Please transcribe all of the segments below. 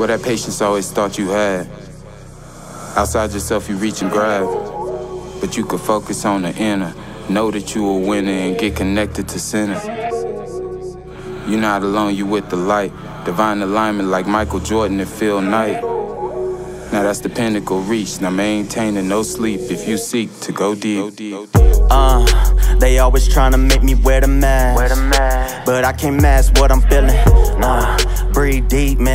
Well, that patience I always thought you had. Outside yourself, you reach and grab. But you could focus on the inner. Know that you a winner and get connected to center. You're not alone, you with the light. Divine alignment like Michael Jordan and Phil Knight. Now that's the pinnacle reach. Now maintaining no sleep if you seek to go deep. Uh, they always trying to make me wear the mask. Wear the mask. But I can't mask what I'm feeling.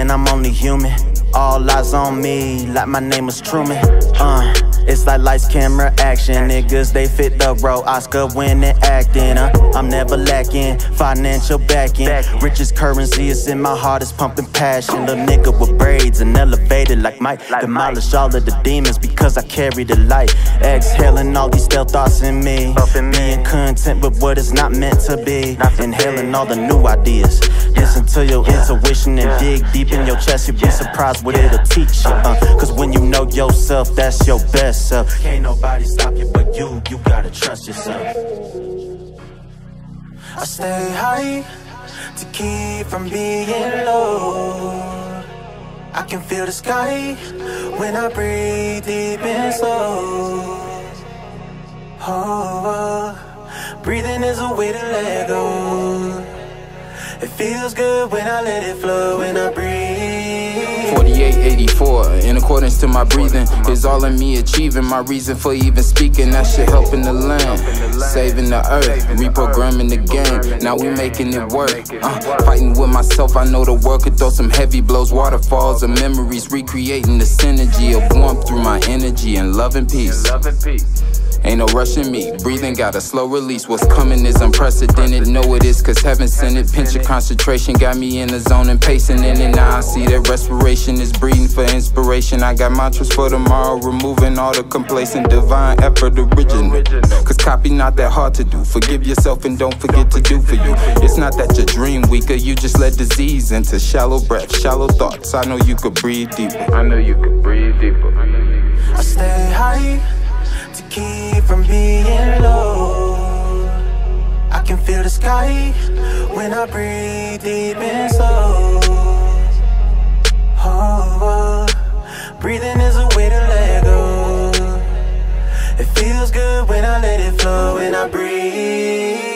Man, I'm only human. All eyes on me, like my name is Truman. Uh, it's like lights, camera, action. Niggas, they fit the role. Oscar winning acting. Uh, I'm never lacking financial backing. Richest currency is in my heart, it's pumping passion. Little nigga with braids and elevated like Mike. Demolish all of the demons because I carry the light. Exhaling all these stealth thoughts in me. Being content with what is not meant to be. Inhaling all the new ideas. Listen to your intuition and dig deep in your chest. You'll be surprised what it'll teach you. Uh, Cause when you know yourself, that's your best self. Can't nobody stop you but you. You gotta trust yourself. I stay high to keep from being low. I can feel the sky when I breathe deep and slow. Oh, breathing is a way to let go. It feels good when I let it flow, when I breathe. 4884, in accordance to my breathing, is all in me achieving my reason for even speaking. That shit helping the land, saving the earth, reprogramming the game. Now we making it work. Uh, fighting with myself, I know the world could throw some heavy blows, waterfalls of memories, recreating the synergy of warmth through my energy and love and peace. Ain't no rushing me, breathing got a slow release. What's coming is unprecedented, know it is, cause heaven sent it. Pinch of concentration got me in the zone and pacing in it. Now I see that respiration is breathing for inspiration. I got mantras for tomorrow, removing all the complacent, divine effort original. Cause copy not that hard to do. Forgive yourself and don't forget to do for you. It's not that your dream weaker, you just let disease into shallow breath, shallow thoughts. I know you could breathe deeper. I know you could breathe deeper. the sky when I breathe deep and slow. Oh. Uh, breathing is a way to let go. It feels good when I let it flow and I breathe.